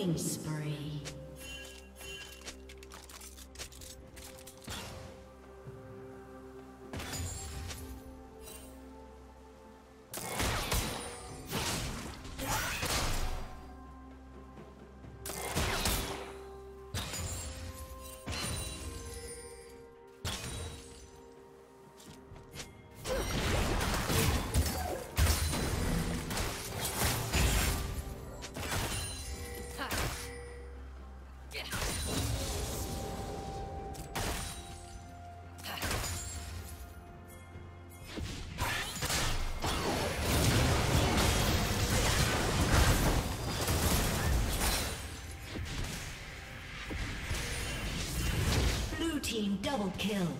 Killing double kill.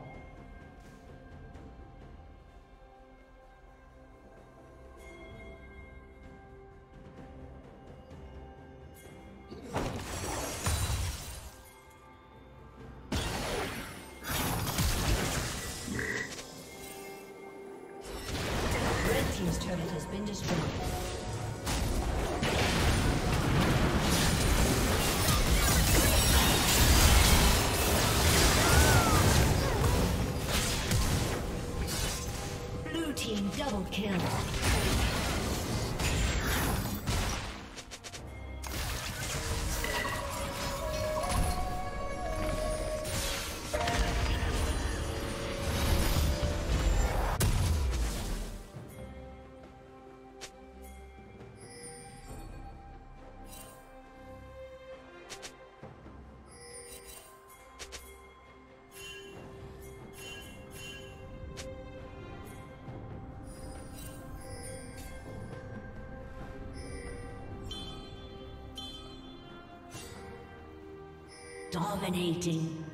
Dominating.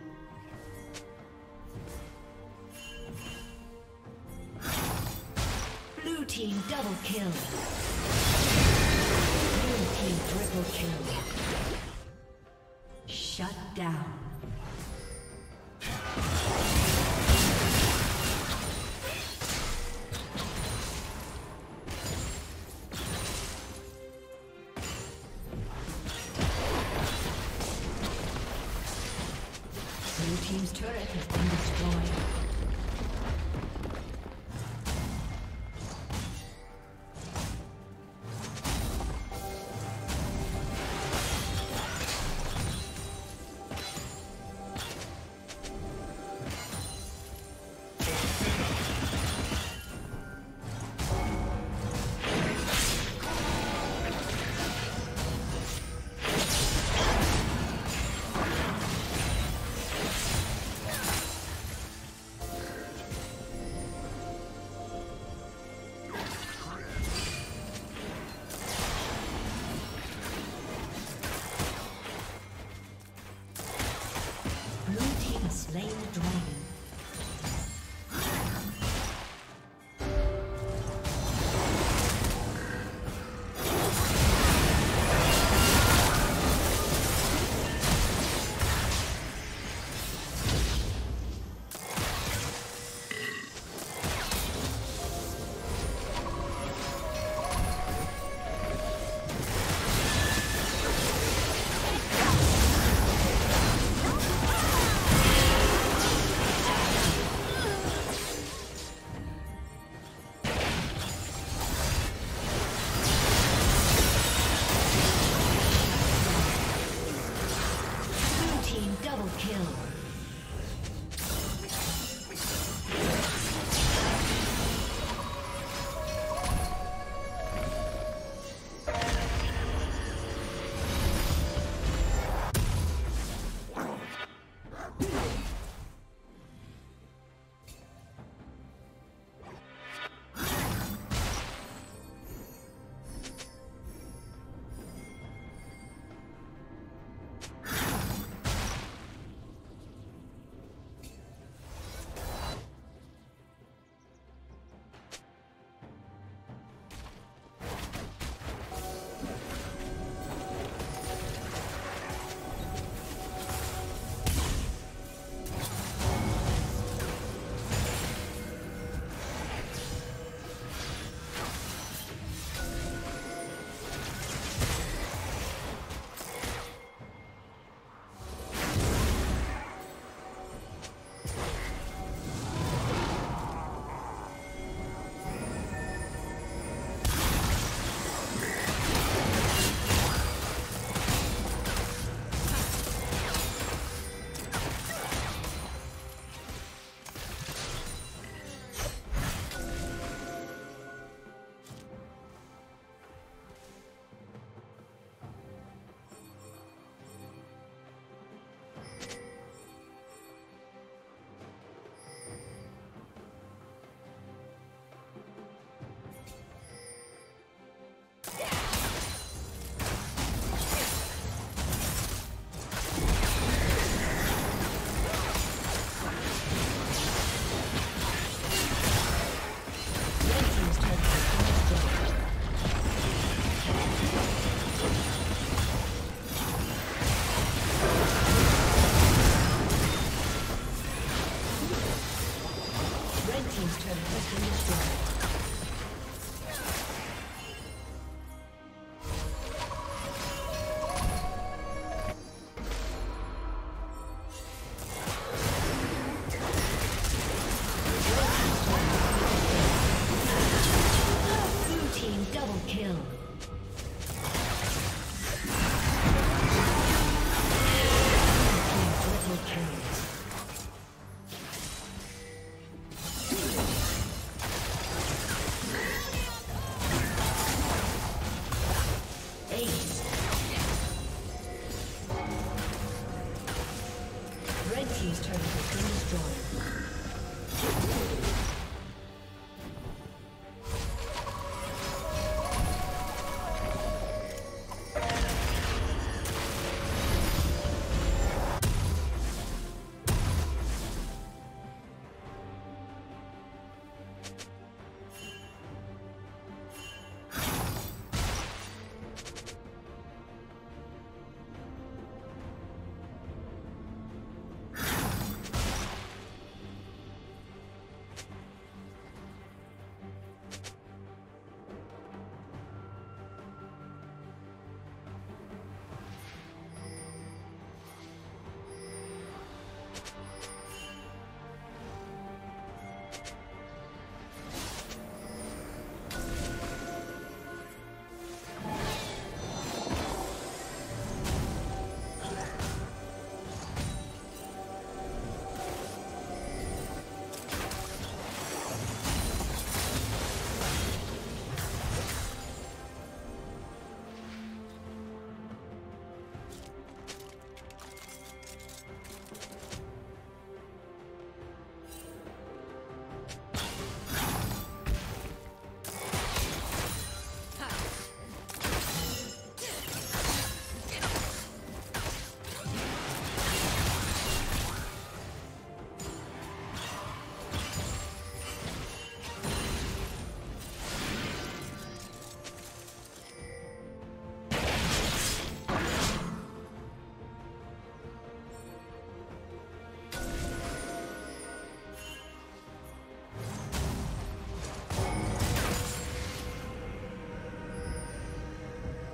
Blue team double kill. Blue team triple kill. Shut down.